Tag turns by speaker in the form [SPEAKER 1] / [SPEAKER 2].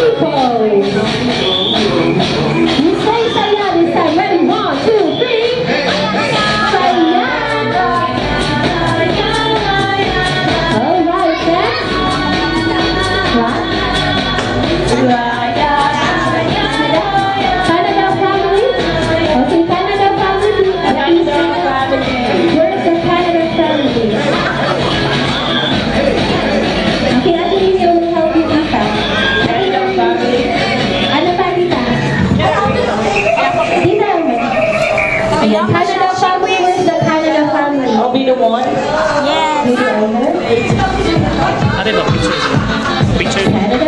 [SPEAKER 1] people. The Canada family, the Canada family? I'll
[SPEAKER 2] be the one. Yes.
[SPEAKER 1] The owner. I
[SPEAKER 3] didn't know. Be
[SPEAKER 1] two. Canada